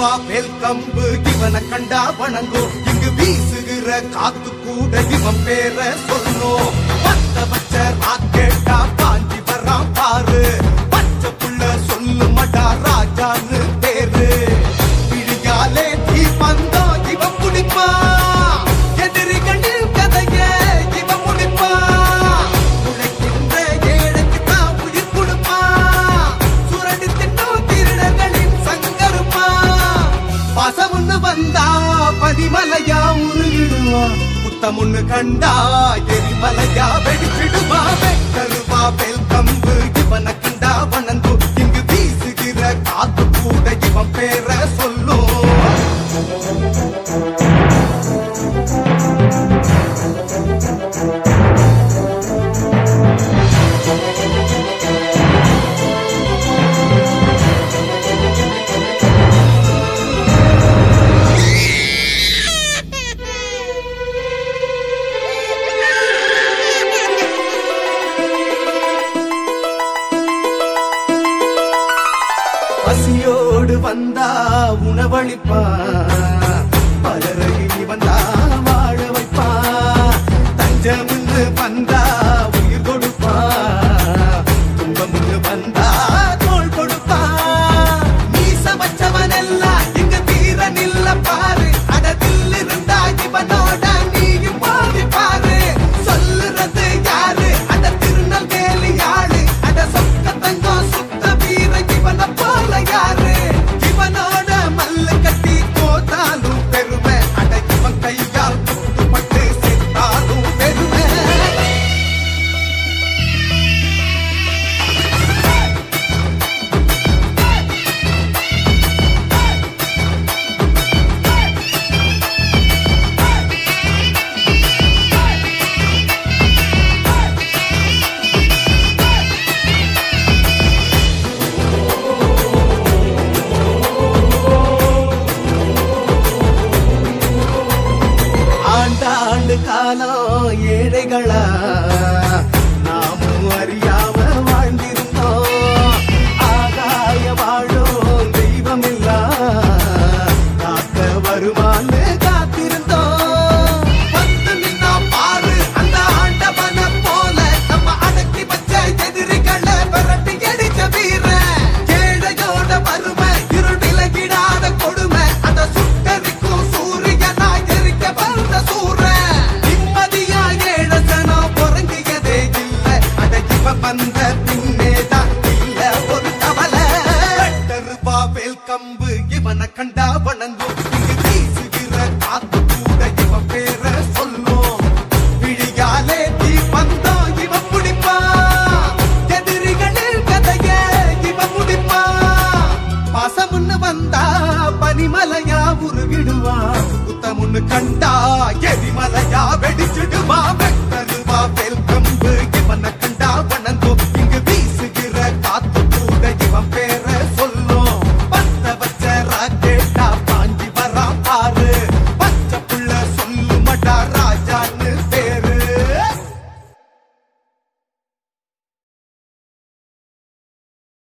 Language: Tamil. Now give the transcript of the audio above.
வா மேல் கம்பு இவனை கண்டா வணங்கும். இங்கு வீசுகிற காத்து கூட இவன் பேர சொல் வந்தா பதிமலையா உருவிடுவா புத்தமுன்னு கண்டா எரிமலையா வெடிச்சிடுவா வெட்டருவா வெல்கம் இவன பசியோடு வந்தா உணவளிப்பான் வந்த பின்னேதான் இல்ல ஒரு கவலை பாவேல் கம்பு இவனை கண்டா வணங்கும் இங்கு வீசுகிற காத்து கூட இவன் பேர சொல்லும் விழியாலே நீ வந்தா இவன் முடிப்பா எதிரிகளில் கதைய இவன் முடிப்பா பசமுன்னு வந்தா பனிமலையா உருவிடுவான் குத்தமுன்னு கண்டா எரிமலையா வெடிச்சிடுமா வெட்டரு